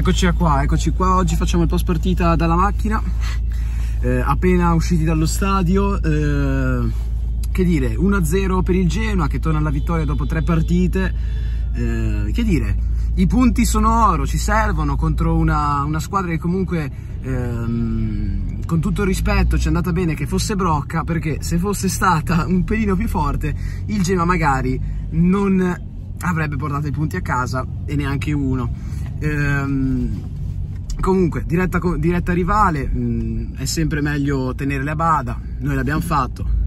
Eccoci qua, eccoci qua, oggi facciamo il post partita dalla macchina, eh, appena usciti dallo stadio, eh, che dire, 1-0 per il Genoa che torna alla vittoria dopo tre partite, eh, che dire, i punti sono oro, ci servono contro una, una squadra che comunque ehm, con tutto il rispetto ci è andata bene che fosse Brocca perché se fosse stata un pelino più forte il Genoa magari non avrebbe portato i punti a casa e neanche uno. Ehm, comunque, diretta, diretta rivale, mh, mm, è sempre meglio tenerle a bada, noi l'abbiamo fatto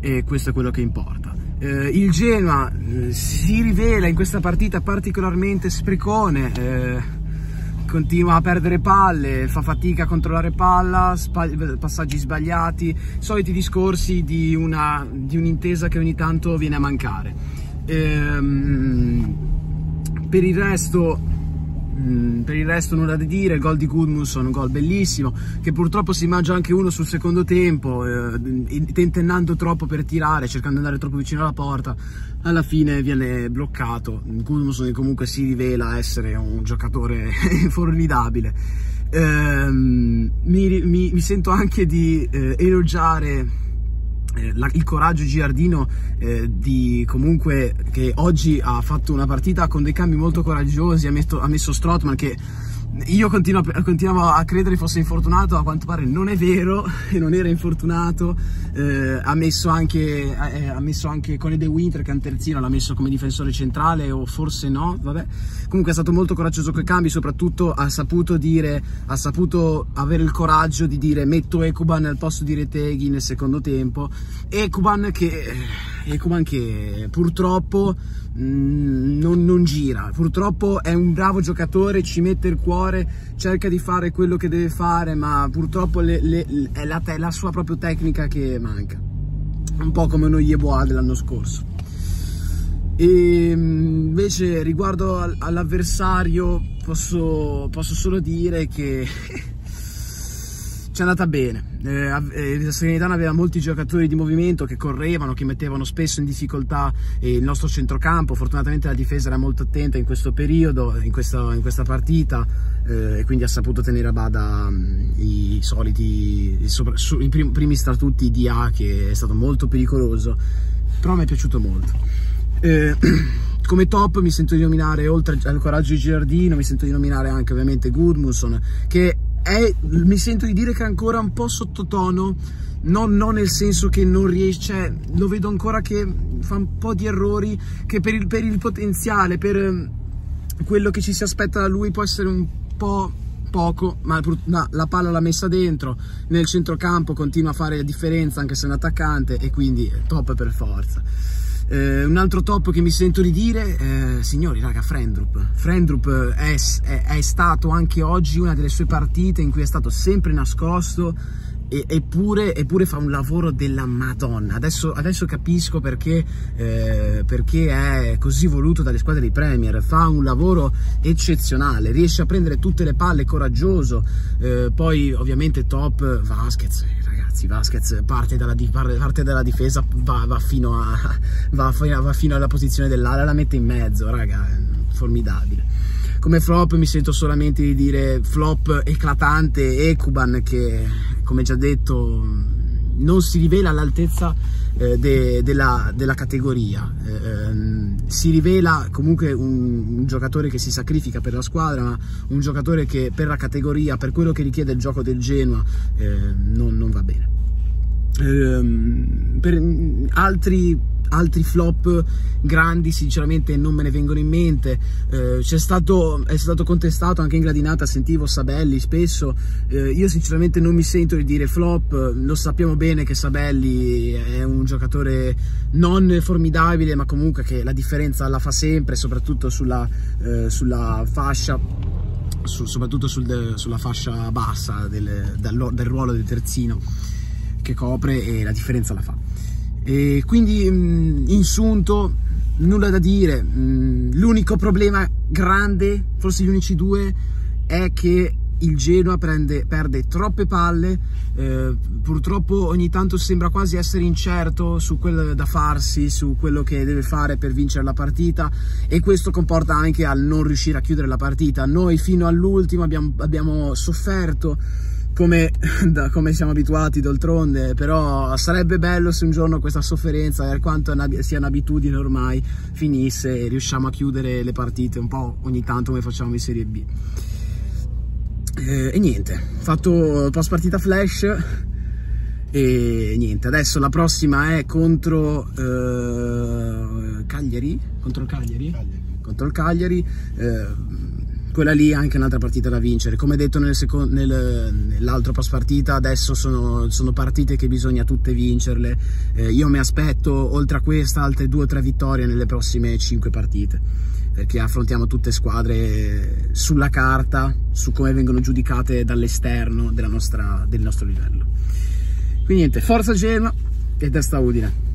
e questo è quello che importa. Eh, il Genoa eh, si rivela in questa partita particolarmente sprecone, eh, continua a perdere palle, fa fatica a controllare palla, passaggi sbagliati, soliti discorsi di, un'intesa che ogni tanto viene a mancare. Ehm, per il resto Mm, per il resto nulla da dire, il gol di Gudmundsson, un gol bellissimo, che purtroppo si mangia anche uno sul secondo tempo, eh, tentennando troppo per tirare, cercando di andare troppo vicino alla porta, alla fine viene bloccato. Gudmundsson comunque si rivela essere un giocatore formidabile. Eh, mi, mi, mi, sento anche di eh, elogiare la, il coraggio Giardino eh, di comunque che oggi ha fatto una partita con dei cambi molto coraggiosi, ha messo, ha messo Strotman che io continuo, continuavo a credere fosse infortunato, a quanto pare non è vero, non era infortunato, eh, ha, messo anche, eh, ha messo anche Cone De Winter che è un terzino, l'ha messo come difensore centrale o forse no, vabbè. Comunque è stato molto coraggioso con i cambi, soprattutto ha saputo dire, ha saputo avere il coraggio di dire metto Ekuban al posto di Reteghi nel secondo tempo, Ekuban che, Ekuban che purtroppo mh, mm, non, non gira, purtroppo è un bravo giocatore, ci mette il cuore cerca di fare quello che deve fare, ma purtroppo le, le, è, la, è, la, sua propria tecnica che manca. Un po' come noi Yeboah dell'anno scorso. E invece riguardo all'avversario posso, posso solo dire che ci è andata bene. Eh, eh, la Serenitana aveva molti giocatori di movimento che correvano, che mettevano spesso in difficoltà eh, il nostro centrocampo. Fortunatamente la difesa era molto attenta in questo periodo, in questa, in questa partita, eh, e quindi ha saputo tenere a bada um, i soliti, i, sopra, su, i prim, primi tra tutti DA, che è stato molto pericoloso, però mi è piaciuto molto. Eh, come top mi sento di nominare, oltre al coraggio di Giardino, mi sento di nominare anche ovviamente Gudmundsson, che è, mi sento di dire che è ancora un po' sottotono, non, non nel senso che non riesce, cioè, lo vedo ancora che fa un po' di errori, che per il, per il potenziale, per ehm, quello che ci si aspetta da lui può essere un po' poco, ma la palla l'ha messa dentro, nel centrocampo continua a fare la differenza anche se è un attaccante e quindi top per forza. Eh, un altro top che mi sento di dire, eh, signori, raga, Frendrup. Frendrup è, è, è, stato anche oggi una delle sue partite in cui è stato sempre nascosto e, eppure, eppure, fa un lavoro della Madonna. Adesso, adesso capisco perché, eh, perché, è così voluto dalle squadre di Premier. Fa un lavoro eccezionale, riesce a prendere tutte le palle, coraggioso. Eh, poi, ovviamente, top Vasquez ragazzi, Vasquez parte dalla, parte dalla difesa, va, va, fino a, va, va, fino alla posizione dell'ala, la mette in mezzo, raga, formidabile. Come flop mi sento solamente di dire flop eclatante Ekuban che, come già detto, non si rivela all'altezza eh, de, della, della, categoria. Eh, ehm, si rivela comunque un, un, giocatore che si sacrifica per la squadra, ma un giocatore che per la categoria, per quello che richiede il gioco del Genoa, eh, non, non, va bene. Ehm, per altri altri flop grandi sinceramente non me ne vengono in mente. Eh, stato, è stato contestato anche in gradinata sentivo Sabelli spesso. Eh, io sinceramente non mi sento di dire flop. Lo sappiamo bene che Sabelli è un giocatore non formidabile ma comunque che la differenza la fa sempre soprattutto sulla, eh, sulla fascia su, soprattutto sul de, sulla fascia bassa del, del, del ruolo del terzino che copre e la differenza la fa e quindi mm, insunto, nulla da dire. Mm, l'unico problema grande, forse gli unici due, è che il Genoa prende, perde troppe palle, eh, purtroppo ogni tanto sembra quasi essere incerto su quello da farsi, su quello che deve fare per vincere la partita e questo comporta anche al non riuscire a chiudere la partita. Noi fino all'ultimo abbiamo, abbiamo sofferto come, da, come, siamo abituati d'oltronde, però sarebbe bello se un giorno questa sofferenza, per quanto sia un'abitudine ormai, finisse e riusciamo a chiudere le partite un po' ogni tanto come facciamo in Serie B. Eh, e niente, fatto post partita flash e niente, adesso la prossima è contro eh, Cagliari, contro il Cagliari, Cagliari. contro il Cagliari, eh, quella lì è anche un'altra partita da vincere, come detto nel nel, nell'altro post partita, adesso sono, sono, partite che bisogna tutte vincerle, eh, io mi aspetto oltre a questa altre due o tre vittorie nelle prossime cinque partite perché affrontiamo tutte squadre sulla carta, su come vengono giudicate dall'esterno del nostro livello. Quindi niente, forza Genoa e testa Udine.